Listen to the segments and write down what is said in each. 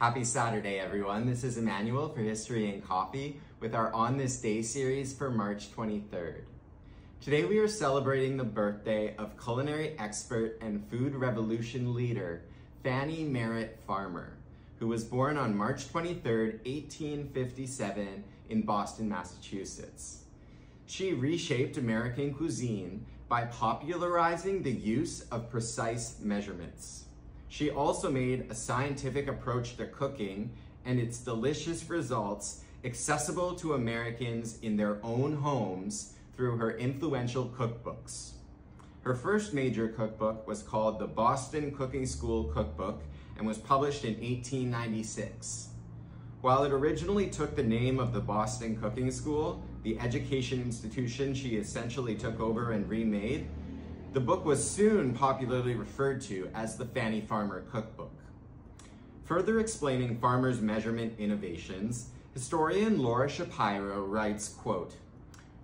Happy Saturday, everyone. This is Emmanuel for History and Coffee with our On This Day series for March 23rd. Today we are celebrating the birthday of culinary expert and food revolution leader Fannie Merritt Farmer, who was born on March 23, 1857 in Boston, Massachusetts. She reshaped American cuisine by popularizing the use of precise measurements. She also made a scientific approach to cooking and its delicious results accessible to Americans in their own homes through her influential cookbooks. Her first major cookbook was called the Boston Cooking School Cookbook and was published in 1896. While it originally took the name of the Boston Cooking School, the education institution she essentially took over and remade, the book was soon popularly referred to as the Fannie Farmer Cookbook. Further explaining Farmer's measurement innovations, historian Laura Shapiro writes, quote,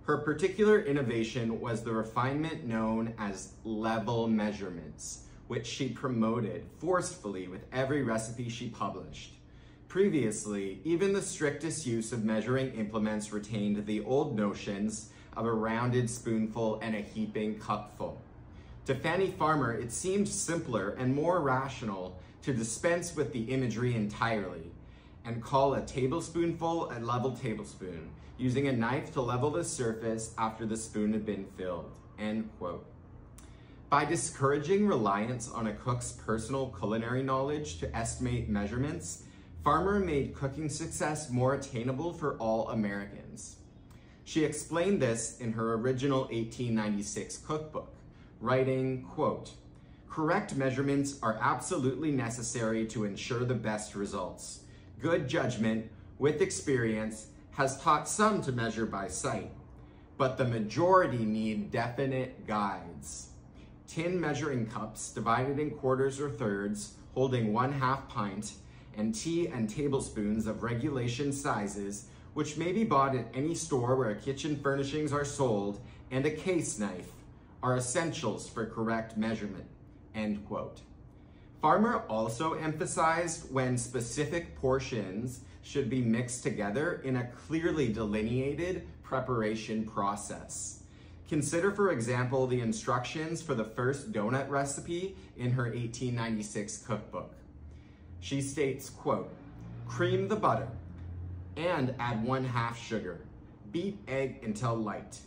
her particular innovation was the refinement known as level measurements, which she promoted forcefully with every recipe she published. Previously, even the strictest use of measuring implements retained the old notions of a rounded spoonful and a heaping cupful. To Fannie Farmer, it seemed simpler and more rational to dispense with the imagery entirely and call a tablespoonful a level tablespoon, using a knife to level the surface after the spoon had been filled, end quote. By discouraging reliance on a cook's personal culinary knowledge to estimate measurements, Farmer made cooking success more attainable for all Americans. She explained this in her original 1896 cookbook writing, quote, correct measurements are absolutely necessary to ensure the best results. Good judgment, with experience, has taught some to measure by sight, but the majority need definite guides. Tin measuring cups divided in quarters or thirds, holding one half pint, and tea and tablespoons of regulation sizes, which may be bought at any store where kitchen furnishings are sold, and a case knife are essentials for correct measurement, end quote. Farmer also emphasized when specific portions should be mixed together in a clearly delineated preparation process. Consider, for example, the instructions for the first donut recipe in her 1896 cookbook. She states, quote, cream the butter and add one half sugar. Beat egg until light.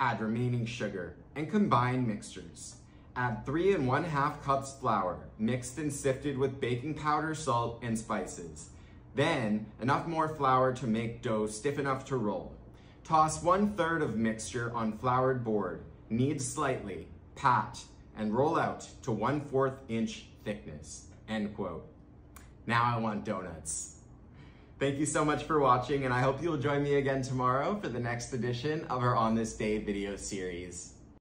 Add remaining sugar and combine mixtures. Add three and one half cups flour, mixed and sifted with baking powder, salt, and spices. Then, enough more flour to make dough stiff enough to roll. Toss one third of mixture on floured board, knead slightly, pat, and roll out to one fourth inch thickness, end quote. Now I want donuts. Thank you so much for watching, and I hope you'll join me again tomorrow for the next edition of our On This Day video series.